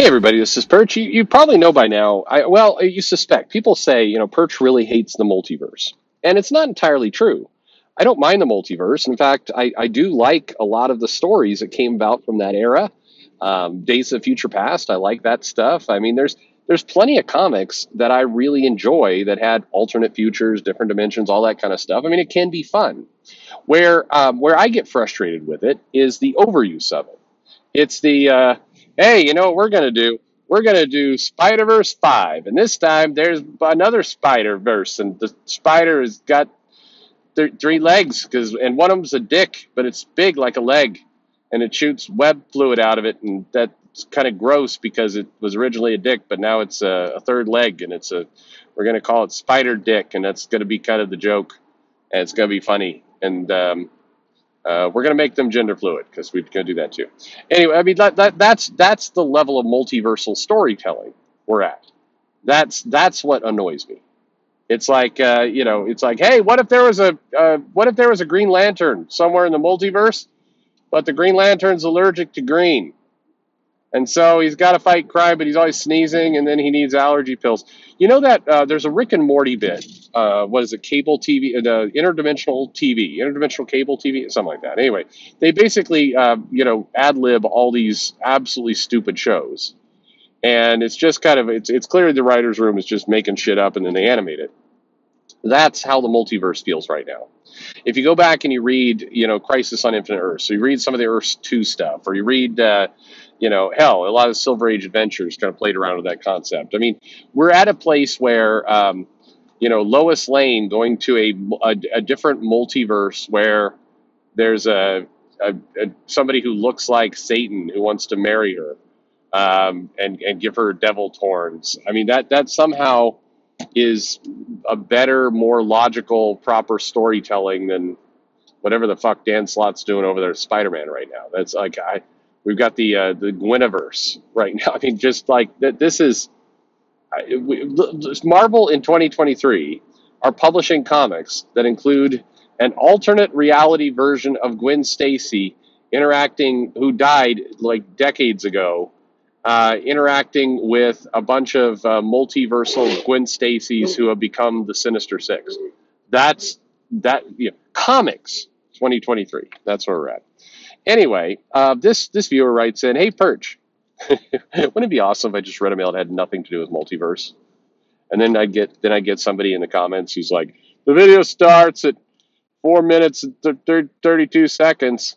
Hey everybody, this is Perch. You, you probably know by now. I, well, you suspect. People say, you know, Perch really hates the multiverse, and it's not entirely true. I don't mind the multiverse. In fact, I, I do like a lot of the stories that came about from that era. Um, Days of Future Past, I like that stuff. I mean, there's there's plenty of comics that I really enjoy that had alternate futures, different dimensions, all that kind of stuff. I mean, it can be fun. Where um, where I get frustrated with it is the overuse of it. It's the uh, hey, you know what we're gonna do? We're gonna do Spider Verse five, and this time there's another Spider Verse, and the spider has got th- three legs, because and one of them's a dick, but it's big like a leg, and it shoots web fluid out of it, and that's kind of gross because it was originally a dick, but now it's a, a third leg, and it's a we're gonna call it Spider Dick, and that's gonna be kind of the joke, and it's gonna be funny, and um, uh, we're going to make them gender fluid because we're going to do that too. Anyway, I mean that, that that's that's the level of multiversal storytelling we're at. That's that's what annoys me. It's like uh, you know, it's like, hey, what if there was a uh, what if there was a Green Lantern somewhere in the multiverse, but the Green Lantern's allergic to green, and so he's got to fight crime, but he's always sneezing, and then he needs allergy pills. You know that uh, there's a Rick and Morty bit. Uh, what is it? Cable TV, uh, interdimensional TV, interdimensional cable TV, something like that. Anyway, they basically, uh, you know, ad lib all these absolutely stupid shows, and it's just kind of it's it's clear the writers' room is just making shit up, and then they animate it. That's how the multiverse feels right now. If you go back and you read, you know, Crisis on Infinite Earths, so you read some of the Earth Two stuff, or you read uh, you know, hell, a lot of Silver Age adventures kind of played around with that concept. I mean, we're at a place where, um, you know, Lois Lane going to a, a, a different multiverse where there's a, a, somebody who looks like Satan who wants to marry her um, and and give her devil horns. I mean, that that somehow is a better, more logical, proper storytelling than whatever the fuck Dan Slott's doing over there, Spider Man right now. That's like I We've got the uh, the Gwyniverse right now. I mean, just like that. This is Marvel in 2023 are publishing comics that include an alternate reality version of Gwen Stacy interacting, who died like decades ago, uh, interacting with a bunch of uh, multiversal Gwen Stacy's who have become the Sinister Six. That's that. You know, comics 2023. That's where we're at. Anyway, uh, this this viewer writes in, "Hey Perch, wouldn't it be awesome if I just read a mail that had nothing to do with multiverse?" And then I get then I get somebody in the comments who's like, "The video starts at four minutes and th- 32 seconds."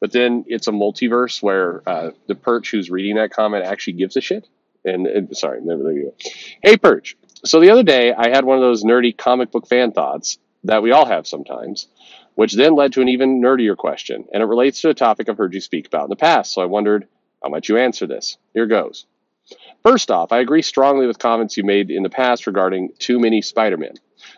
But then it's a multiverse where uh, the Perch who's reading that comment actually gives a shit. And, and sorry, there you go. Hey Perch. So the other day I had one of those nerdy comic book fan thoughts that we all have sometimes which then led to an even nerdier question, and it relates to a topic I've heard you speak about in the past, so I wondered how might you answer this. Here goes. First off, I agree strongly with comments you made in the past regarding too many Spider Men.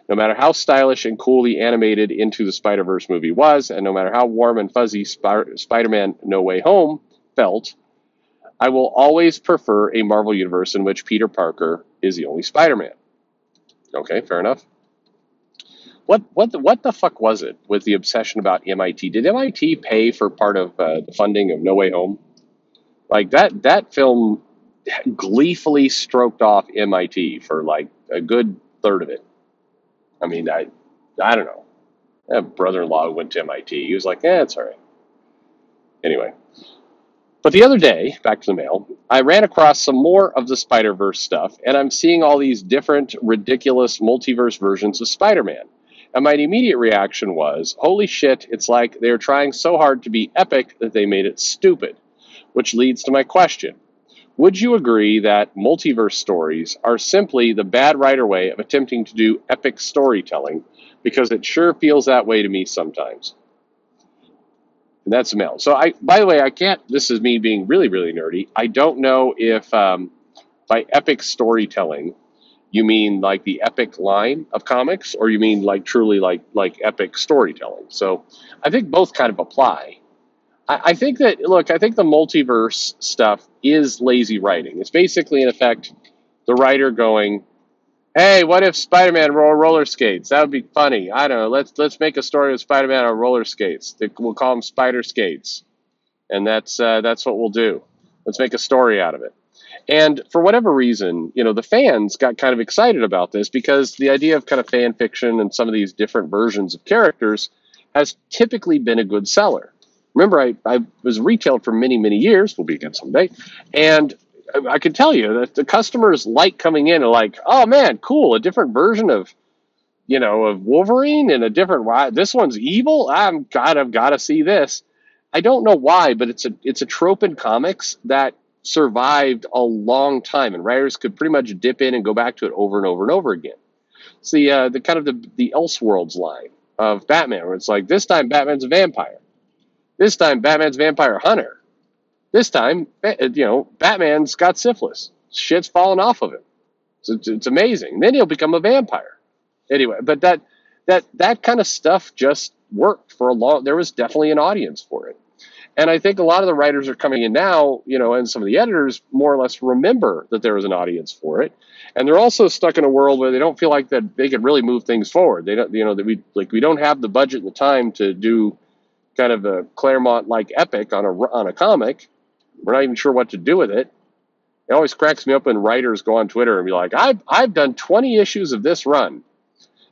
No matter how stylish and coolly animated Into the Spider Verse movie was, and no matter how warm and fuzzy Sp- Spider Man No Way Home felt, I will always prefer a Marvel universe in which Peter Parker is the only Spider Man. Okay, fair enough. What what the, what the fuck was it with the obsession about MIT? Did MIT pay for part of uh, the funding of No Way Home? Like that that film gleefully stroked off MIT for like a good third of it. I mean, I I don't know. Have brother-in-law who went to MIT. He was like, "Yeah, it's all right." Anyway, but the other day, back to the mail, I ran across some more of the Spider Verse stuff, and I'm seeing all these different, ridiculous multiverse versions of Spider Man. And my immediate reaction was, holy shit, it's like they're trying so hard to be epic that they made it stupid. Which leads to my question Would you agree that multiverse stories are simply the bad writer way of attempting to do epic storytelling? Because it sure feels that way to me sometimes. And that's Mel. So I, by the way, I can't. This is me being really, really nerdy. I don't know if um, by epic storytelling you mean like the epic line of comics or you mean like truly like like epic storytelling? So i think both kind of apply. I, I, think that look i think the multiverse stuff is lazy writing. It's basically in effect the writer going hey what if spider-man roll roller skates? That would be funny. I don't know. Let's let's make a story of spider-man on roller skates. We'll call them spider skates. And that's uh, that's what we'll do. Let's make a story out of it And for whatever reason, you know, the fans got kind of excited about this because the idea of kind of fan fiction and some of these different versions of characters has typically been a good seller. Remember, I, I was retailed for many, many years, will be again someday, and I, can tell you that the customers like coming in and like, oh man, cool, a different version of, you know, of Wolverine and a different, why this one's evil. I'm God, I've got to see this. I don't know why, but it's a it's a trope in comics that survived a long time, and writers could pretty much dip in and go back to it over and over and over again. It's the uh, the kind of the the Elseworlds line of Batman, where it's like this time Batman's a vampire, this time Batman's vampire hunter, this time you know Batman's got syphilis, shit's falling off of him. It's, it's amazing. Then he'll become a vampire. Anyway, but that that that kind of stuff just worked for a long. There was definitely an audience for it. And I think a lot of the writers are coming in now, you know, and some of the editors more or less remember that there was an audience for it. And they're also stuck in a world where they don't feel like that they could really move things forward. They don't, you know, that we like we don't have the budget and the time to do kind of a Claremont like epic on a on a comic. We're not even sure what to do with it. It always cracks me up when writers go on Twitter and be like, "I've I've done 20 issues of this run,"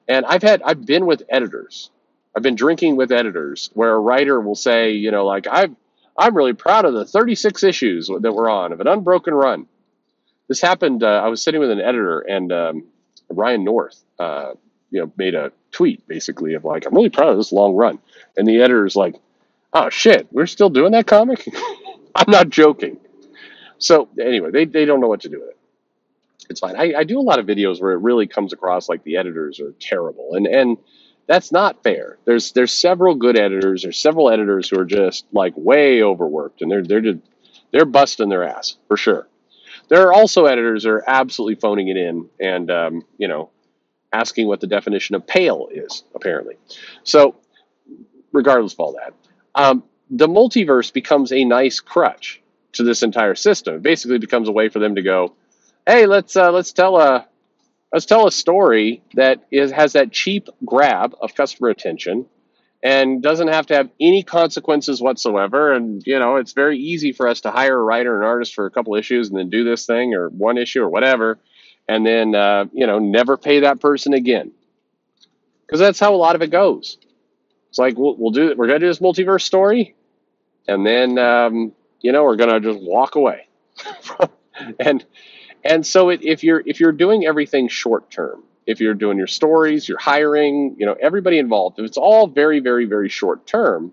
and I've had I've been with editors I've been drinking with editors where a writer will say, you know, like I've I'm really proud of the 36 issues that we're on of an unbroken run. This happened. Uh, I was sitting with an editor and um, Ryan North, uh, you know, made a tweet basically of like, I'm really proud of this long run, and the editor's like, oh shit, we're still doing that comic. I'm not joking. So anyway, they, they don't know what to do with it. It's fine. I, I do a lot of videos where it really comes across like the editors are terrible, and and that's not fair. There's there's several good editors. There's several editors who are just like way overworked, and they're they're just they're busting their ass for sure. There are also editors that are absolutely phoning it in, and um, you know, asking what the definition of pale is apparently. So, regardless of all that, um, the multiverse becomes a nice crutch to this entire system. It basically becomes a way for them to go, "Hey, let's uh, let's tell a let's tell a story that is, has that cheap grab of customer attention and doesn't have to have any consequences whatsoever. And, you know, it's very easy for us to hire a writer and artist for a couple issues and then do this thing or one issue or whatever. And then, uh, you know, never pay that person again. Because that's how a lot of it goes. It's like, we'll, we'll do, we're going to do this multiverse story. And then, um, you know, we're going to just walk away. and, and so it, if you're if you're doing everything short term, if you're doing your stories, you're hiring, you know, everybody involved, if it's all very, very, very short term,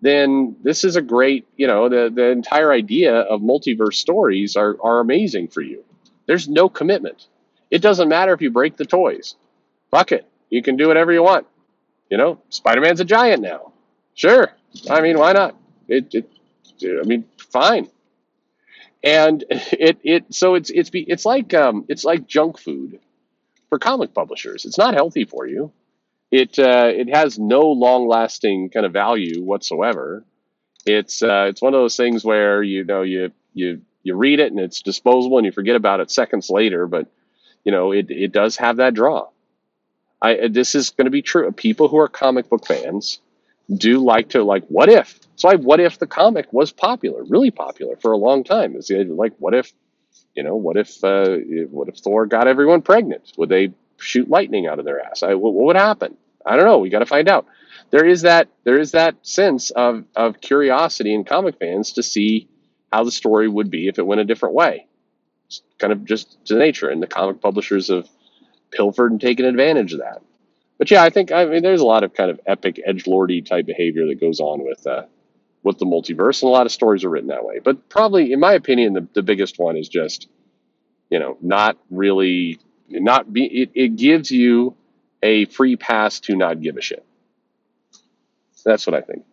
then this is a great, you know, the, the entire idea of multiverse stories are, are amazing for you. There's no commitment. It doesn't matter if you break the toys. Fuck it. You can do whatever you want. You know, Spider-Man's a giant now. Sure. I mean, why not? It, it I mean, fine and it it so it's it's be, it's like um, it's like junk food for comic publishers. It's not healthy for you. It uh, it has no long lasting kind of value whatsoever. It's uh, it's one of those things where you know you you you read it and it's disposable and you forget about it seconds later. But you know it it does have that draw. I this is going to be true. People who are comic book fans do like to like what if so I what if the comic was popular, really popular for a long time? Is like what if, you know, what if uh, what if Thor got everyone pregnant? Would they shoot lightning out of their ass? I, what, what would happen? I don't know. We got to find out. There is that there is that sense of of curiosity in comic fans to see how the story would be if it went a different way. It's kind of just to nature, and the comic publishers have pilfered and taken advantage of that. But yeah, I think I mean there's a lot of kind of epic edge lordy type behavior that goes on with uh, with the multiverse, and a lot of stories are written that way. But probably, in my opinion, the, the biggest one is just, you know, not really, not be, it, it gives you a free pass to not give a shit. That's what I think.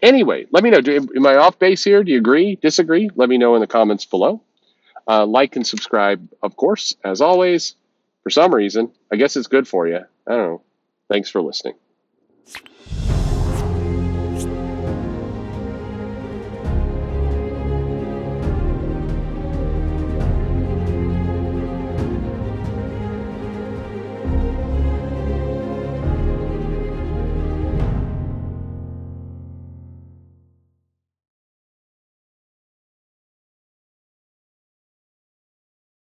Anyway, let me know. Do, am I off base here? Do you agree? Disagree? Let me know in the comments below. Uh, like and subscribe, of course, as always. For some reason, I guess it's good for you. I don't know. Thanks for listening.